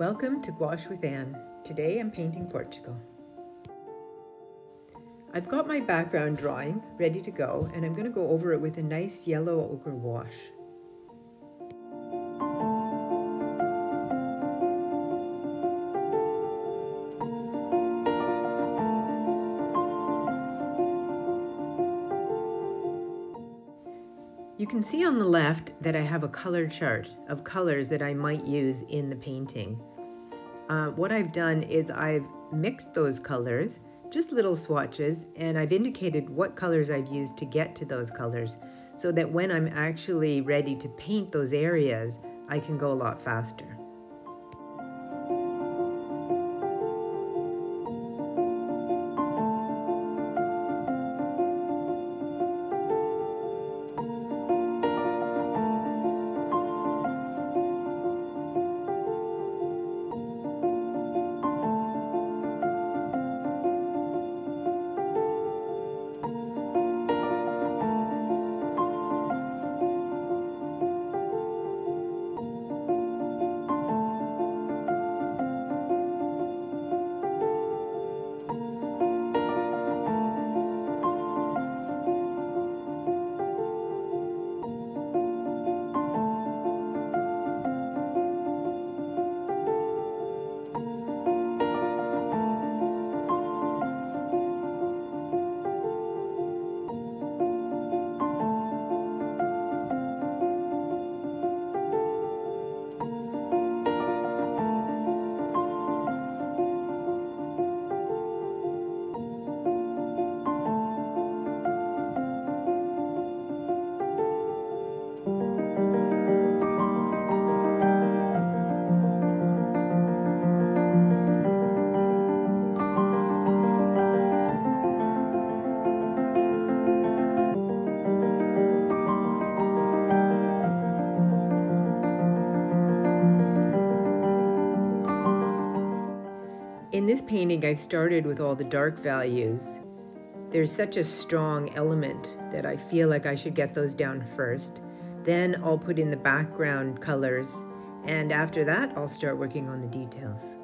Welcome to Gouache with Ann. Today I'm painting Portugal. I've got my background drawing ready to go and I'm going to go over it with a nice yellow ochre wash. You can see on the left that I have a color chart of colors that I might use in the painting. Uh, what I've done is I've mixed those colors, just little swatches, and I've indicated what colors I've used to get to those colors so that when I'm actually ready to paint those areas, I can go a lot faster. This painting, I've started with all the dark values. There's such a strong element that I feel like I should get those down first. Then I'll put in the background colors, and after that, I'll start working on the details.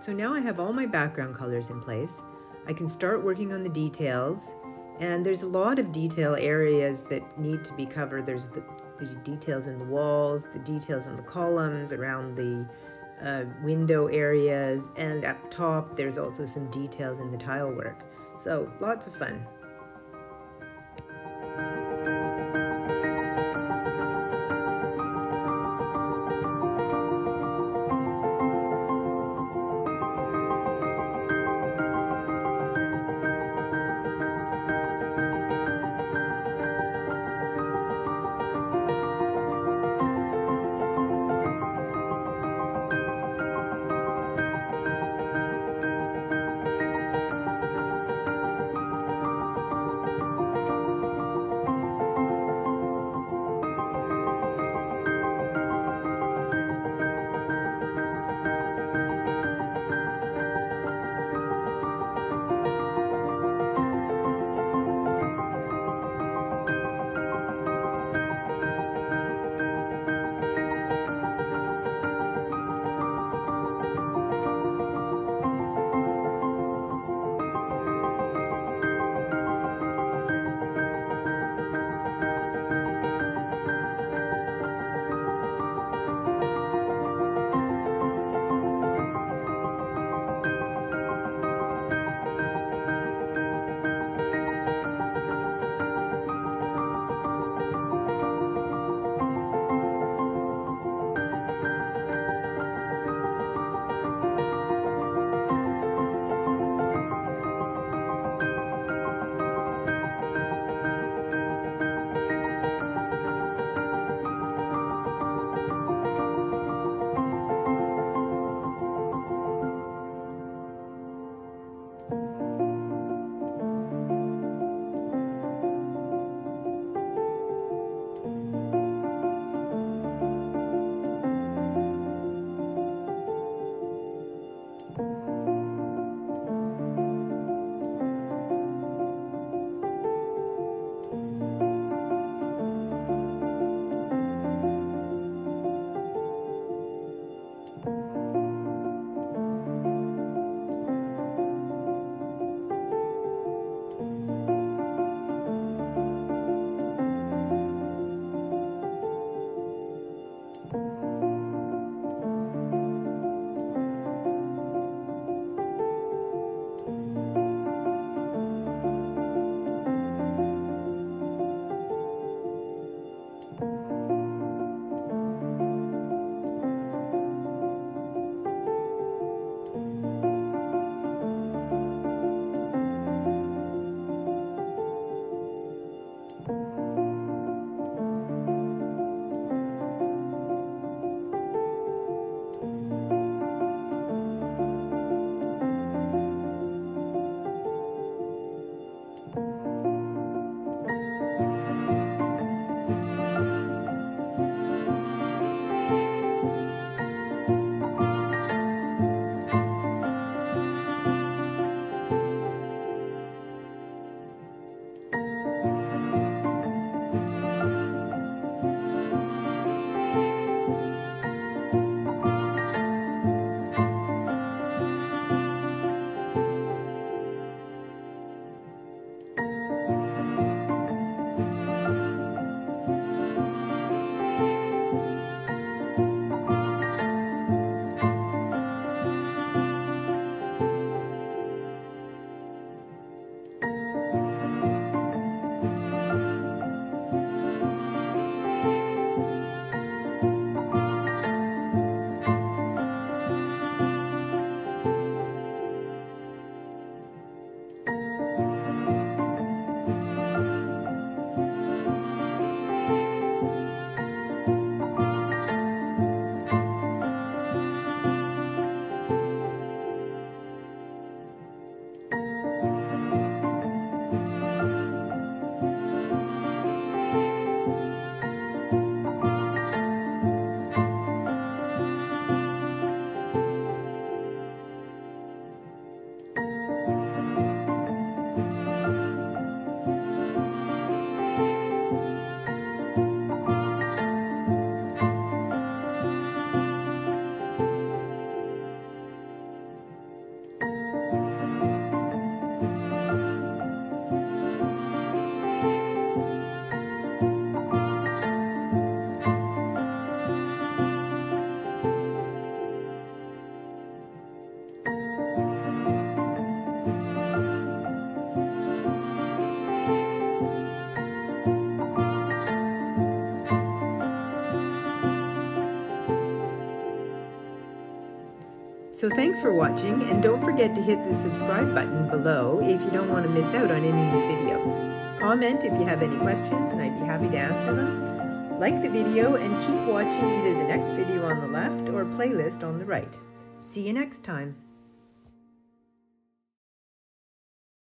So now I have all my background colors in place. I can start working on the details and there's a lot of detail areas that need to be covered. There's the, the details in the walls, the details in the columns, around the uh, window areas, and up top there's also some details in the tile work. So lots of fun. So thanks for watching and don't forget to hit the subscribe button below if you don't want to miss out on any new videos. Comment if you have any questions and I'd be happy to answer them. Like the video and keep watching either the next video on the left or playlist on the right. See you next time.